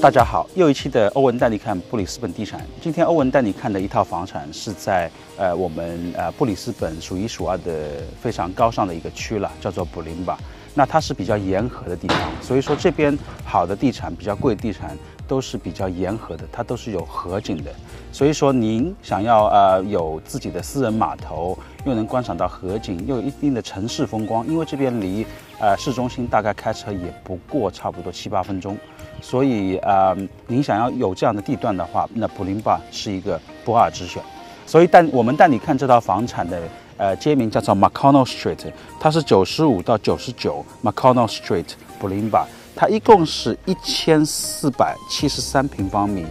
大家好，又一期的欧文带你看布里斯本地产。今天欧文带你看的一套房产是在呃我们呃布里斯本数一数二的非常高尚的一个区了，叫做布林巴。那它是比较沿河的地方，所以说这边好的地产、比较贵的地产都是比较沿河的，它都是有河景的。所以说您想要呃有自己的私人码头，又能观赏到河景，又有一定的城市风光，因为这边离呃市中心大概开车也不过差不多七八分钟，所以呃您想要有这样的地段的话，那普林巴是一个不二之选。所以带我们带你看这套房产的。呃，街名叫做 McConnell Street，它是九十五到九十九 McConnell Street，布林巴，它一共是一千四百七十三平方米。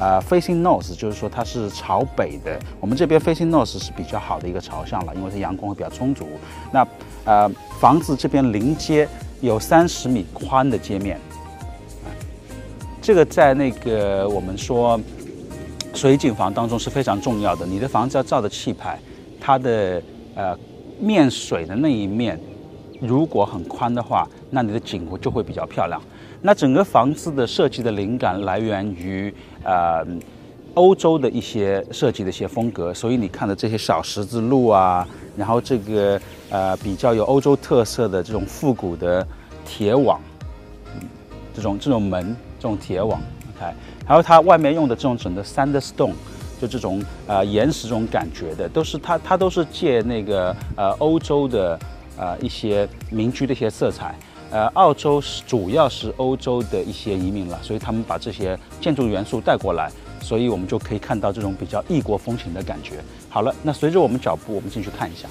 呃，Facing North 就是说它是朝北的。我们这边 Facing North 是比较好的一个朝向了，因为它阳光会比较充足。那呃，房子这边临街有三十米宽的街面，这个在那个我们说水景房当中是非常重要的。你的房子要造的气派，它的呃，面水的那一面，如果很宽的话，那你的景物就会比较漂亮。那整个房子的设计的灵感来源于呃欧洲的一些设计的一些风格，所以你看的这些小十字路啊，然后这个呃比较有欧洲特色的这种复古的铁网，这种这种门这种铁网，OK，还有它外面用的这种整个 sandstone。就这种呃岩石这种感觉的，都是它它都是借那个呃欧洲的呃一些民居的一些色彩，呃澳洲是主要是欧洲的一些移民了，所以他们把这些建筑元素带过来，所以我们就可以看到这种比较异国风情的感觉。好了，那随着我们脚步，我们进去看一下。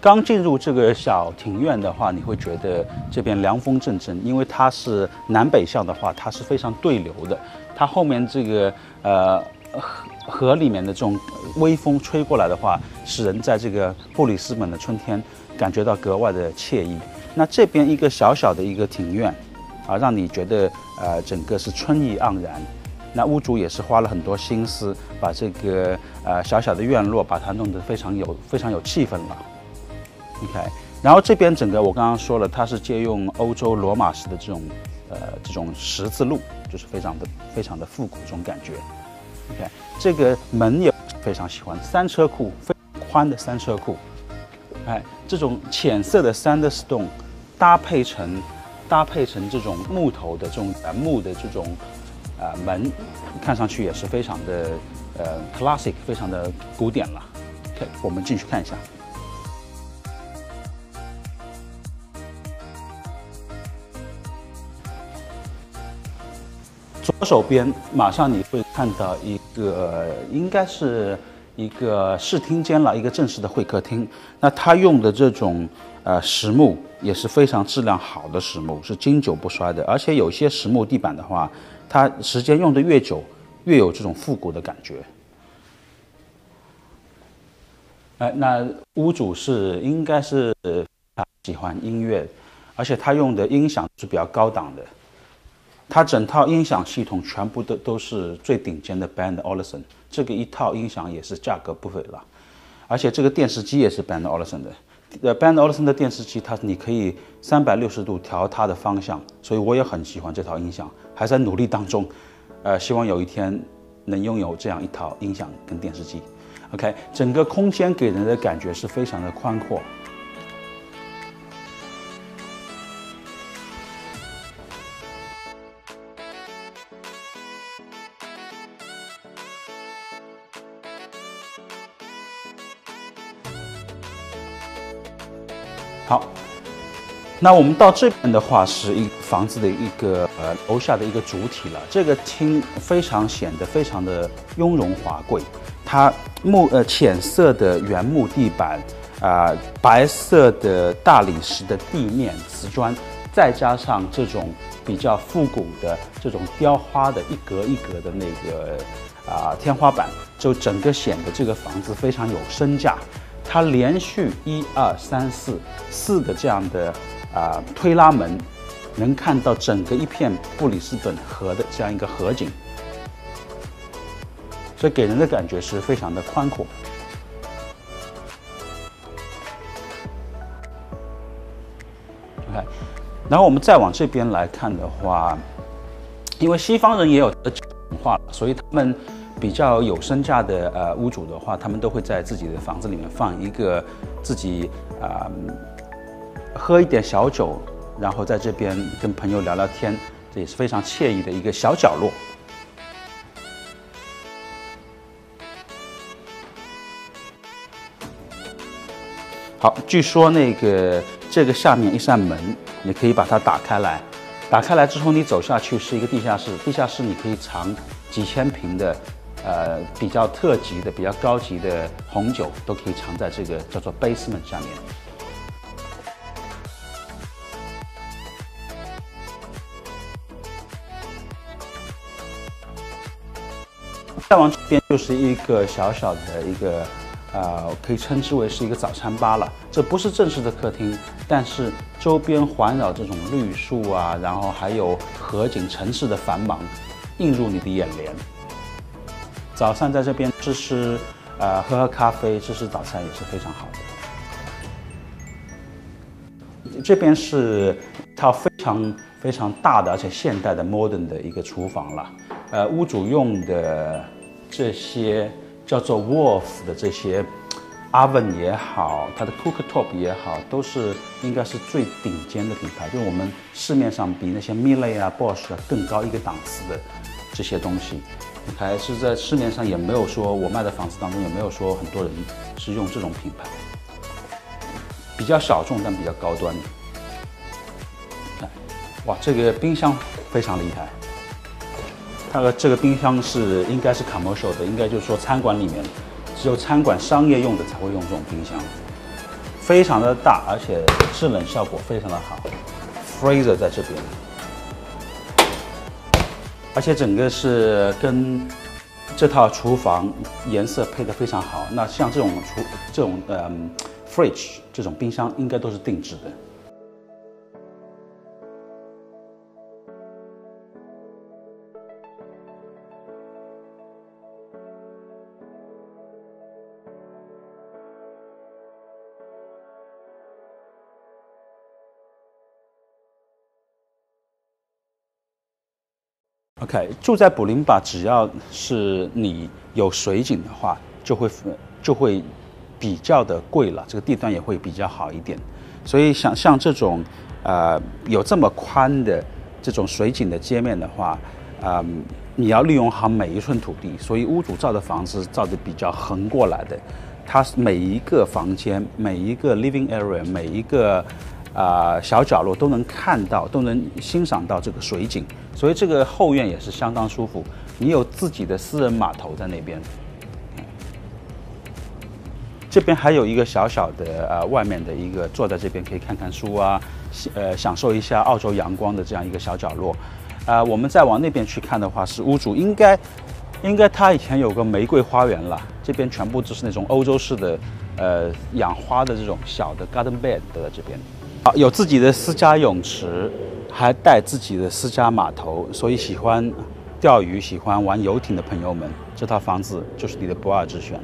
刚进入这个小庭院的话，你会觉得这边凉风阵阵，因为它是南北向的话，它是非常对流的。它后面这个呃河河里面的这种微风吹过来的话，使人在这个布里斯本的春天感觉到格外的惬意。那这边一个小小的一个庭院，啊，让你觉得呃整个是春意盎然。那屋主也是花了很多心思，把这个呃小小的院落把它弄得非常有非常有气氛了。OK，然后这边整个我刚刚说了，它是借用欧洲罗马式的这种，呃，这种十字路，就是非常的非常的复古这种感觉。OK，这个门也非常喜欢，三车库，非宽的三车库。哎，这种浅色的 sandstone 搭配成搭配成这种木头的这种呃木的这种呃门，看上去也是非常的呃 classic，非常的古典了。OK，我们进去看一下。手边马上你会看到一个，应该是一个视听间了，一个正式的会客厅。那它用的这种呃实木也是非常质量好的实木，是经久不衰的。而且有些实木地板的话，它时间用的越久，越有这种复古的感觉。哎，那屋主是应该是喜欢音乐，而且他用的音响是比较高档的。它整套音响系统全部都都是最顶尖的 Band Olufsen，这个一套音响也是价格不菲了，而且这个电视机也是 Band Olufsen 的，呃，Band Olufsen 的电视机它你可以三百六十度调它的方向，所以我也很喜欢这套音响，还在努力当中，呃，希望有一天能拥有这样一套音响跟电视机。OK，整个空间给人的感觉是非常的宽阔。那我们到这边的话，是一房子的一个呃楼下的一个主体了。这个厅非常显得非常的雍容华贵，它木呃浅色的原木地板，啊白色的大理石的地面瓷砖，再加上这种比较复古的这种雕花的一格一格的那个啊天花板，就整个显得这个房子非常有身价。它连续一二三四四个这样的啊推拉门，能看到整个一片布里斯本河的这样一个河景，所以给人的感觉是非常的宽阔。OK，然后我们再往这边来看的话，因为西方人也有文化，所以他们比较有身价的呃屋主的话，他们都会在自己的房子里面放一个自己啊喝一点小酒，然后在这边跟朋友聊聊天，这也是非常惬意的一个小角落。好，据说那个这个下面一扇门，你可以把它打开来。打开来之后，你走下去是一个地下室。地下室你可以藏几千瓶的，呃，比较特级的、比较高级的红酒，都可以藏在这个叫做 basement 下面。再往这边就是一个小小的一个。呃，可以称之为是一个早餐吧了。这不是正式的客厅，但是周边环绕这种绿树啊，然后还有河景、城市的繁忙，映入你的眼帘。早上在这边吃吃，呃，喝喝咖啡，吃吃早餐也是非常好的。这边是一套非常非常大的，而且现代的 modern 的一个厨房了。呃，屋主用的这些。叫做 Wolf 的这些 oven 也好，它的 cooktop 也好，都是应该是最顶尖的品牌，就是我们市面上比那些 Miele 啊、Bosch 啊更高一个档次的这些东西。还是在市面上也没有说我卖的房子当中也没有说很多人是用这种品牌，比较小众但比较高端。的，哇，这个冰箱非常厉害。那个这个冰箱是应该是 commercial 的，应该就是说餐馆里面只有餐馆商业用的才会用这种冰箱，非常的大，而且制冷效果非常的好。Freezer 在这边，而且整个是跟这套厨房颜色配的非常好。那像这种厨这种呃 fridge 这种冰箱应该都是定制的。OK，住在布林巴，只要是你有水景的话，就会就会比较的贵了，这个地段也会比较好一点。所以像像这种呃有这么宽的这种水景的街面的话，啊，你要利用好每一寸土地。所以屋主造的房子造的比较横过来的，它每一个房间、每一个 living area、每一个。啊，小角落都能看到，都能欣赏到这个水景，所以这个后院也是相当舒服。你有自己的私人码头在那边，这边还有一个小小的呃，外面的一个坐在这边可以看看书啊，呃，享受一下澳洲阳光的这样一个小角落。啊，我们再往那边去看的话，是屋主应该，应该他以前有个玫瑰花园了。这边全部都是那种欧洲式的，呃，养花的这种小的 garden bed 都在这边。有自己的私家泳池，还带自己的私家码头，所以喜欢钓鱼、喜欢玩游艇的朋友们，这套房子就是你的不二之选。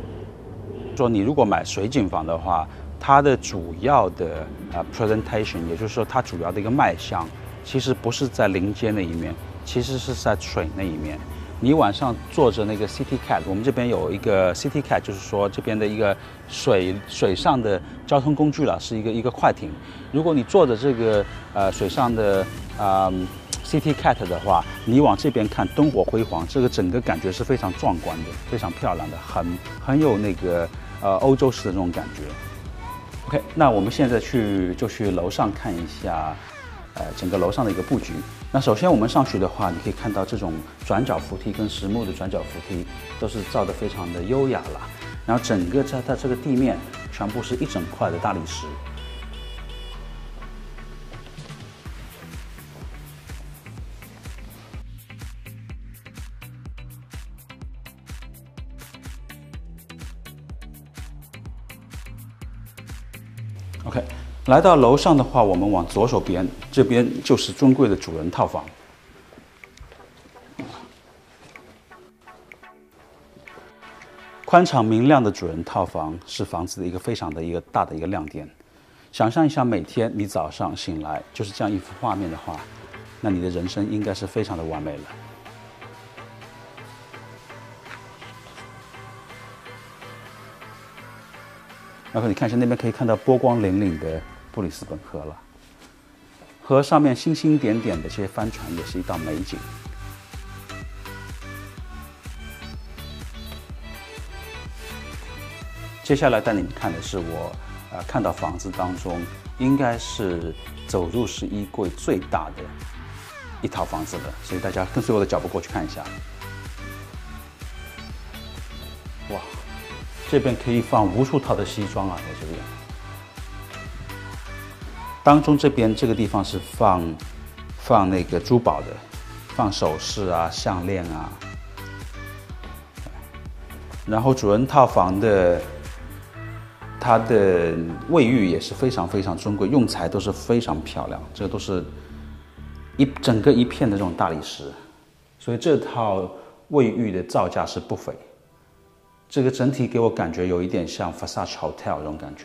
说你如果买水景房的话，它的主要的呃 presentation，也就是说它主要的一个卖相，其实不是在临街那一面，其实是在水那一面。你晚上坐着那个 City Cat，我们这边有一个 City Cat，就是说这边的一个水水上的交通工具了，是一个一个快艇。如果你坐着这个呃水上的啊 City Cat 的话，你往这边看，灯火辉煌，这个整个感觉是非常壮观的，非常漂亮的，很很有那个呃欧洲式的那种感觉。OK，那我们现在去就去楼上看一下。呃，整个楼上的一个布局。那首先我们上去的话，你可以看到这种转角扶梯跟实木的转角扶梯都是造的非常的优雅了。然后整个在它这个地面全部是一整块的大理石。来到楼上的话，我们往左手边，这边就是尊贵的主人套房。宽敞明亮的主人套房是房子的一个非常的一个大的一个亮点。想象一下，每天你早上醒来就是这样一幅画面的话，那你的人生应该是非常的完美了。然后你看一下那边可以看到波光粼粼的布里斯本河了，河上面星星点点的这些帆船也是一道美景。接下来带你们看的是我，呃，看到房子当中应该是走入式衣柜最大的一套房子了，所以大家跟随我的脚步过去看一下。哇，这边可以放无数套的西装啊，在这边。当中这边这个地方是放放那个珠宝的，放首饰啊、项链啊。然后主人套房的。它的卫浴也是非常非常尊贵，用材都是非常漂亮，这都是一整个一片的这种大理石，所以这套卫浴的造价是不菲。这个整体给我感觉有一点像 Versace Hotel 这种感觉。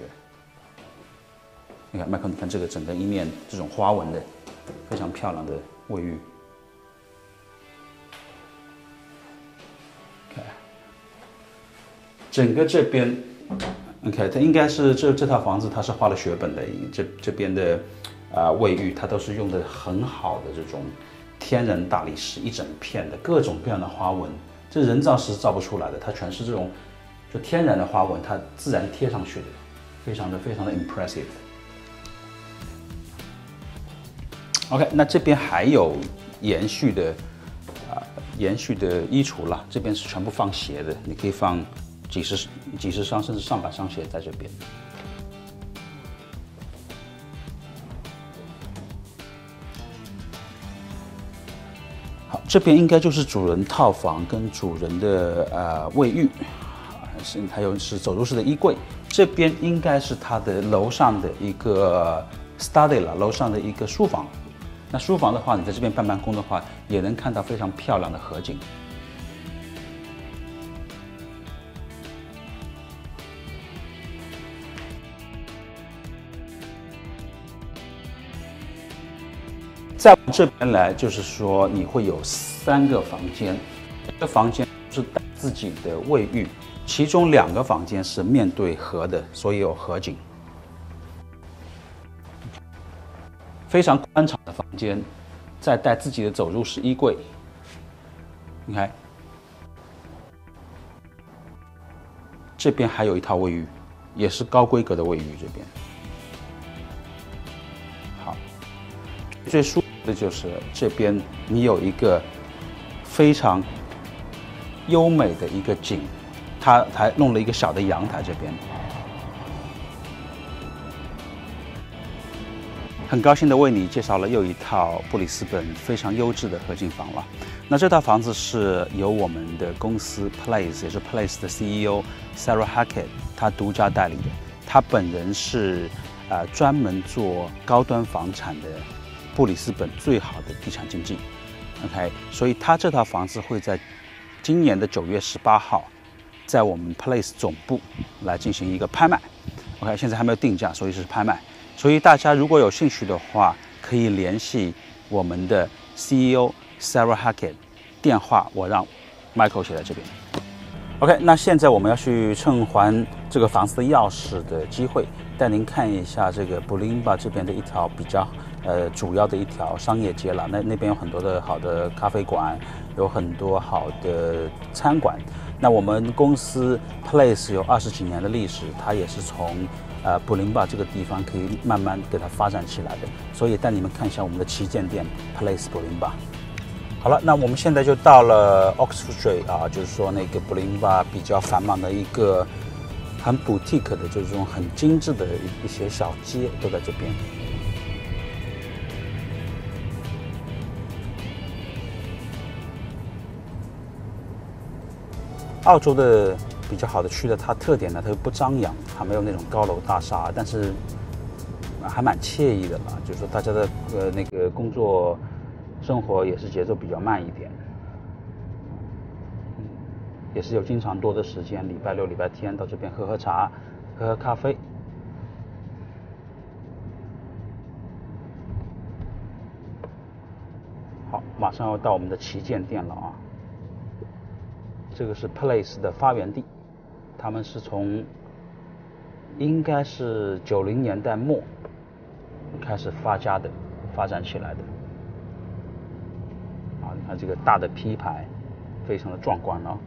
你看，麦克，你看这个整个一面这种花纹的，非常漂亮的卫浴。看，整个这边。OK，它应该是这这套房子，它是花了血本的。这这边的啊卫浴，它都是用的很好的这种天然大理石，一整片的各种各样的花纹，这人造石造不出来的，它全是这种就天然的花纹，它自然贴上去的，非常的非常的 impressive。OK，那这边还有延续的啊延续的衣橱了，这边是全部放鞋的，你可以放。几十几十双甚至上百双鞋在这边。好，这边应该就是主人套房跟主人的呃卫浴，是还有是走入式的衣柜。这边应该是他的楼上的一个 study 了，楼上的一个书房。那书房的话，你在这边办办公的话，也能看到非常漂亮的河景。在这边来，就是说你会有三个房间，一个房间是带自己的卫浴，其中两个房间是面对河的，所以有河景。非常宽敞的房间，再带自己的走入式衣柜。你看，这边还有一套卫浴，也是高规格的卫浴。这边好，最舒。服的就是这边，你有一个非常优美的一个景，它还弄了一个小的阳台。这边很高兴的为你介绍了又一套布里斯本非常优质的合景房了。那这套房子是由我们的公司 Place，也是 Place 的 CEO Sarah Hackett，他独家代理的。他本人是呃专门做高端房产的。布里斯本最好的地产经纪，OK，所以他这套房子会在今年的九月十八号，在我们 Place 总部来进行一个拍卖，OK，现在还没有定价，所以是拍卖。所以大家如果有兴趣的话，可以联系我们的 CEO Sarah Hackett，电话我让 Michael 写在这边。OK，那现在我们要去趁还这个房子的钥匙的机会，带您看一下这个布林巴这边的一条比较。呃，主要的一条商业街了，那那边有很多的好的咖啡馆，有很多好的餐馆。那我们公司 Place 有二十几年的历史，它也是从呃布林巴这个地方可以慢慢给它发展起来的。所以带你们看一下我们的旗舰店 Place 布林巴。好了，那我们现在就到了 Oxford Street 啊，就是说那个布林巴比较繁忙的一个很 boutique 的，就是这种很精致的一一些小街都在这边。澳洲的比较好的区的它特点呢，它又不张扬，它没有那种高楼大厦，但是还蛮惬意的吧。就是说大家的呃那个工作生活也是节奏比较慢一点，也是有经常多的时间，礼拜六、礼拜天到这边喝喝茶、喝喝咖啡。好，马上要到我们的旗舰店了啊。这个是 Place 的发源地。他们是从应该是九零年代末开始发家的，发展起来的。啊，你看这个大的 P 牌，非常的壮观啊！